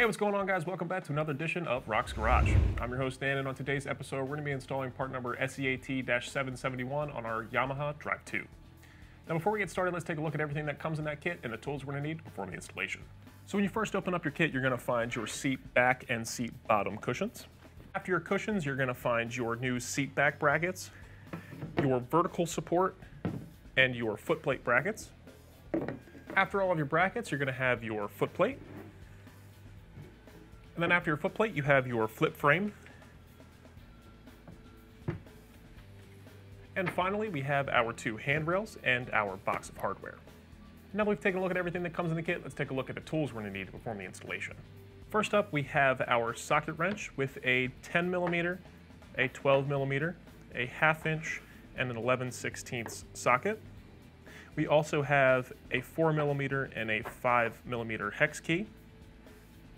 Hey, what's going on, guys? Welcome back to another edition of RHOX Garage. I'm your host, Dan, and on today's episode, we're going to be installing part number SEAT-771 on our Yamaha Drive 2. Now, before we get started, let's take a look at everything that comes in that kit and the tools we're going to need perform the installation. So when you first open up your kit, you're going to find your seat back and seat bottom cushions. After your cushions, you're going to find your new seat back brackets, your vertical support, and your foot plate brackets. After all of your brackets, you're going to have your foot plate. And then after your foot plate, you have your flip frame. And finally, we have our two handrails and our box of hardware. Now that we've taken a look at everything that comes in the kit, let's take a look at the tools we're going to need to perform the installation. First up, we have our socket wrench with a 10 millimeter, a 12 millimeter, a half inch, and an 11 16 socket. We also have a 4 millimeter and a 5 millimeter hex key.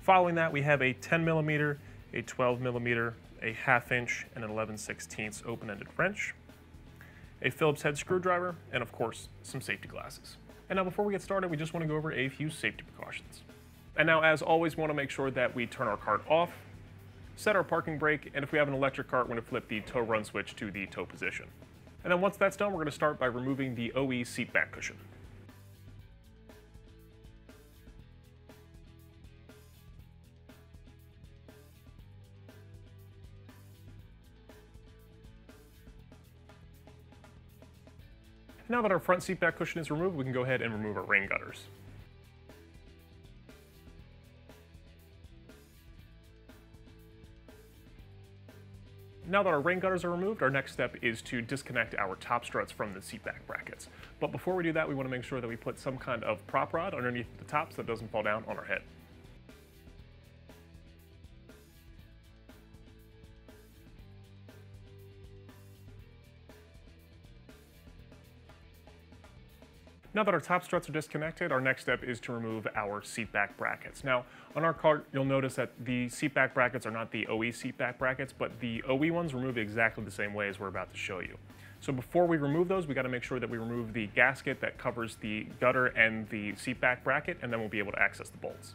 Following that, we have a 10 millimeter, a 12 millimeter, a half inch, and an 11 16 open-ended wrench, a Phillips head screwdriver, and of course, some safety glasses. And now before we get started, we just want to go over a few safety precautions. And now, as always, we want to make sure that we turn our cart off, set our parking brake, and if we have an electric cart, we're to flip the tow run switch to the tow position. And then once that's done, we're going to start by removing the OE seat back cushion. Now that our front seat back cushion is removed, we can go ahead and remove our rain gutters. Now that our rain gutters are removed, our next step is to disconnect our top struts from the seat back brackets. But before we do that, we want to make sure that we put some kind of prop rod underneath the top so it doesn't fall down on our head. Now that our top struts are disconnected, our next step is to remove our seat back brackets. Now, on our cart, you'll notice that the seat back brackets are not the OE seat back brackets, but the OE ones remove exactly the same way as we're about to show you. So before we remove those, we gotta make sure that we remove the gasket that covers the gutter and the seat back bracket, and then we'll be able to access the bolts.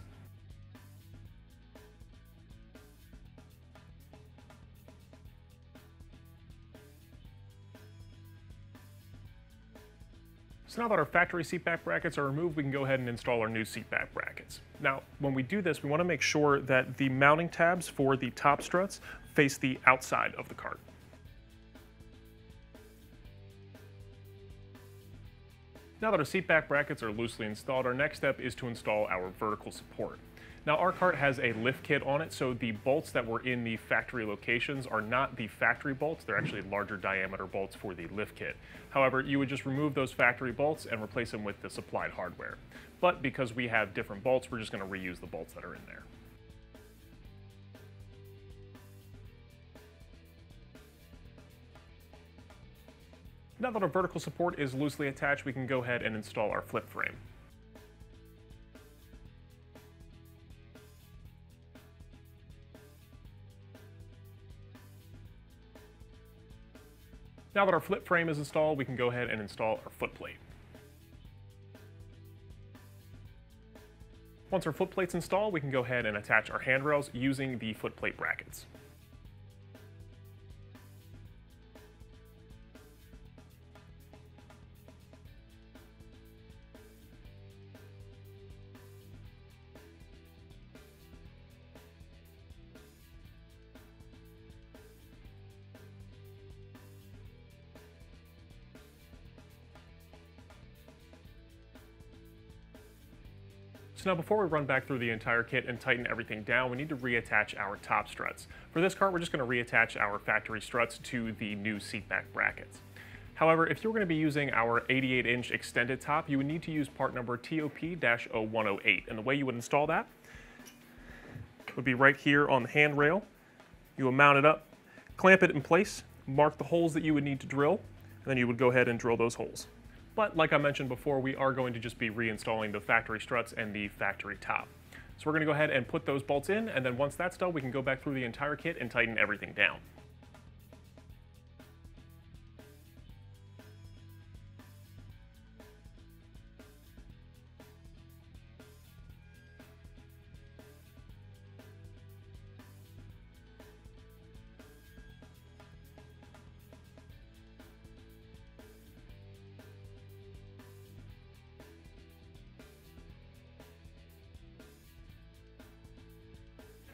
So now that our factory seatback brackets are removed, we can go ahead and install our new seatback brackets. Now, when we do this, we want to make sure that the mounting tabs for the top struts face the outside of the cart. Now that our seatback brackets are loosely installed, our next step is to install our vertical support. Now our cart has a lift kit on it, so the bolts that were in the factory locations are not the factory bolts, they're actually larger diameter bolts for the lift kit. However, you would just remove those factory bolts and replace them with the supplied hardware. But because we have different bolts, we're just going to reuse the bolts that are in there. Now that our vertical support is loosely attached, we can go ahead and install our flip frame. Now that our flip frame is installed, we can go ahead and install our foot plate. Once our foot plate's installed, we can go ahead and attach our handrails using the foot plate brackets. Now before we run back through the entire kit and tighten everything down, we need to reattach our top struts. For this cart, we're just going to reattach our factory struts to the new seatback brackets. However, if you're going to be using our 88-inch extended top, you would need to use part number TOP-0108. And the way you would install that would be right here on the handrail. You will mount it up, clamp it in place, mark the holes that you would need to drill, and then you would go ahead and drill those holes. But like I mentioned before, we are going to just be reinstalling the factory struts and the factory top. So we're going to go ahead and put those bolts in, and then once that's done, we can go back through the entire kit and tighten everything down.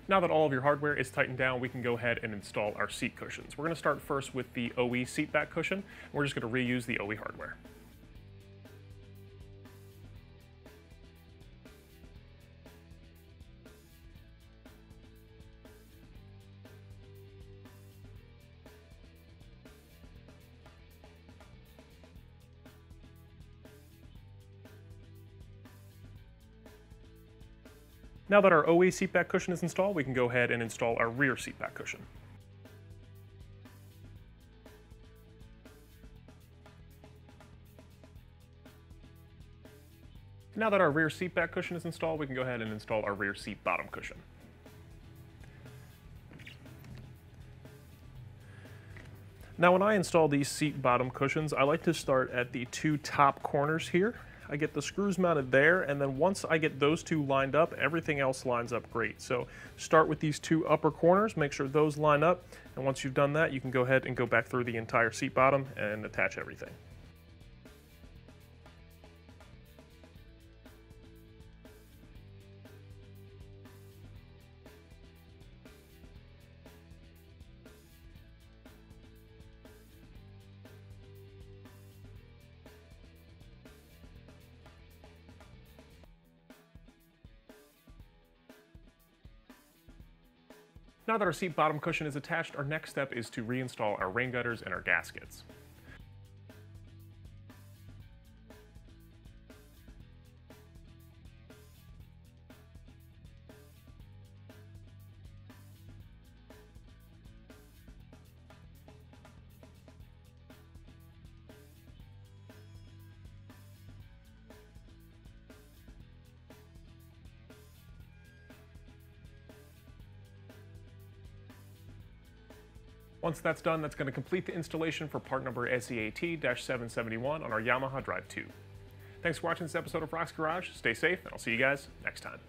Now that all of your hardware is tightened down, we can go ahead and install our seat cushions. We're going to start first with the OE seat back cushion. We're just going to reuse the OE hardware. Now that our OE seatback cushion is installed, we can go ahead and install our rear seatback cushion. Now that our rear seatback cushion is installed, we can go ahead and install our rear seat bottom cushion. Now when I install these seat bottom cushions, I like to start at the two top corners here I get the screws mounted there, and then once I get those two lined up, everything else lines up great. So start with these two upper corners, make sure those line up, and once you've done that, you can go ahead and go back through the entire seat bottom and attach everything. Now that our seat bottom cushion is attached, our next step is to reinstall our rain gutters and our gaskets. Once that's done, that's going to complete the installation for part number SEAT-771 on our Yamaha Drive 2. Thanks for watching this episode of RHOX Garage. Stay safe, and I'll see you guys next time.